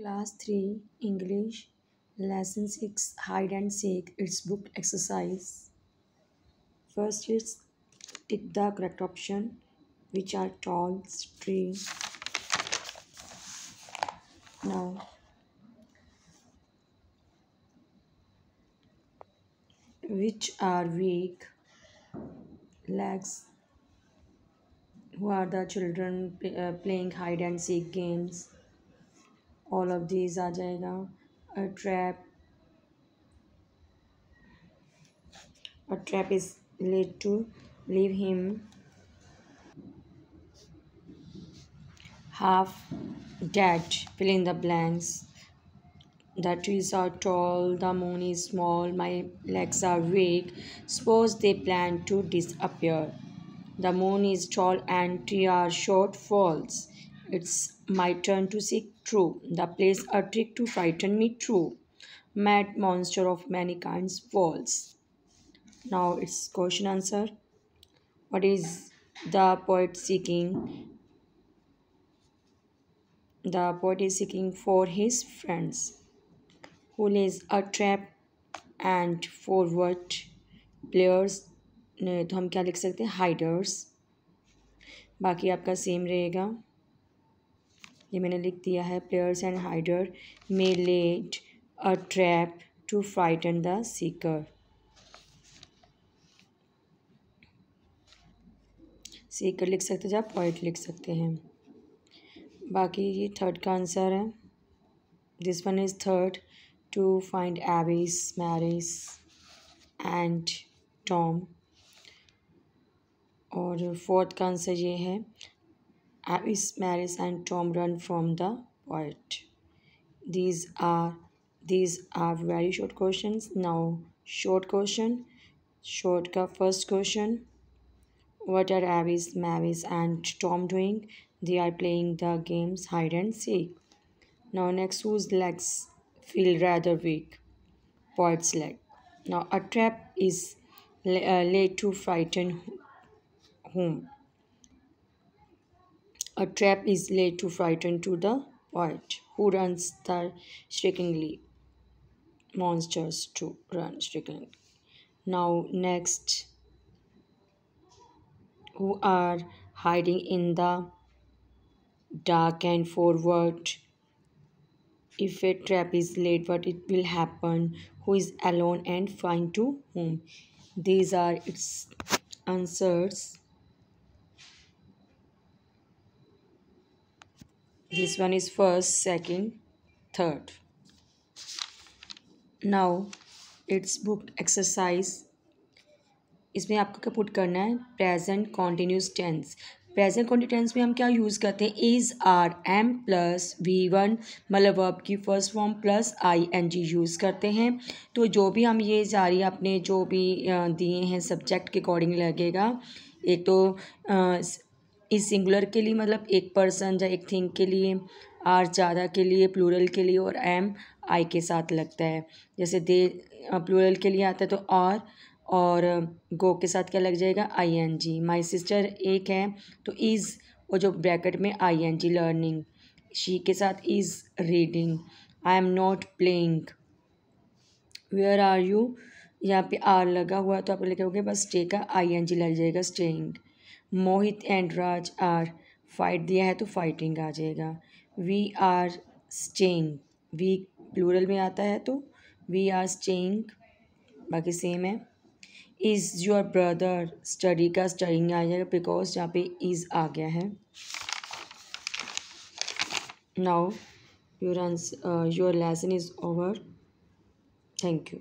Class 3 English. Lesson 6 Hide and Seek. It's book exercise. First is tick the correct option which are tall tree. Now which are weak? Legs. Who are the children uh, playing hide and seek games all of these आ जाएगा a trap a trap is led to leave him half dead fill in the blanks the trees are tall the moon is small my legs are weak suppose they plan to disappear the moon is tall and trees are short falls it's my turn to seek true. The plays a trick to frighten me true. Mad monster of many kinds false. Now it's question answer. What is the poet seeking? The poet is seeking for his friends. Who lays a trap and forward players तो हम क्या लिख सकते हैं hiders बाकी आपका same रहेगा ये मैंने लिख दिया है players and hider may let a trap to frighten the seeker seeker लिख सकते हैं या पॉइंट लिख सकते हैं। बाकी ये थर्ड का आंसर है। This one is third to find Avis Maris and Tom और फोर्थ का आंसर ये है। Avis, Maris, and Tom run from the poet. These are these are very short questions. Now, short question. Short ka first question. What are Avis, Mavis, and Tom doing? They are playing the games hide and seek. Now, next, whose legs feel rather weak? Poet's leg. Now, a trap is uh, laid to frighten whom? A trap is laid to frighten to the poet, who runs the shriekingly. Monsters to run shriekingly. Now, next, who are hiding in the dark and forward. If a trap is laid, what it will happen? Who is alone and flying to whom? These are its answers. This one is first, second, third. Now, it's booked exercise. इसमें आपको क्या put करना है? Present continuous tense present continuous में हम क्या use करते हैं? Is are am plus V one मतलब वर्ब की first form plus I N G use करते हैं। तो जो भी हम ये जारी अपने जो भी दिए हैं सब्जेक्ट के अकॉर्डिंग लगेगा। एक तो इस सिंगुलर के लिए मतलब एक पर्सन या एक थिंग के लिए आर ज़्यादा के लिए प्लूरल के लिए और एम आई के साथ लगता है। जैसे दे प्लूरल के लिए आता है तो आर और गो के साथ क्या लग जाएगा? आई एन जी माई सिस्टर एक है तो इज़ वो जो ब्रैकेट में I N G learning she के साथ is reading I am not playing where are you यहाँ पे आर लगा हुआ तो आप लिखोगे बस स्टे का आई एन जी लग जाएगा staying Mohit and Raj are, fight दिया है तो फाइटिंग आ जाएगा। We are staying. We plural में आता है तो वी आर स्टेइंग। बाकी सेम है। इज़ योर ब्रदर स्टडी का स्टडिंग आ जाएगा बिकॉज़ यहाँ पे इज़ आ गया है। Now your answer your lesson is over. Thank you.